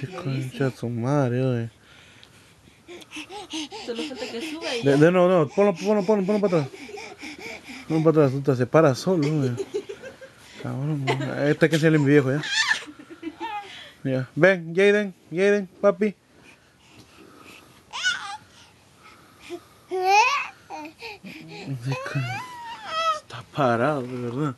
Qué concha su madre, oye. Solo falta que suba y De, de no, no, ponlo, ponlo, ponlo, ponlo para atrás. Ponlo para atrás, puta, se para solo, oye. Cabrón, este que se le mi viejo, ya. Ya. Ven, Jaden, Jaden, papi. Está parado, de verdad.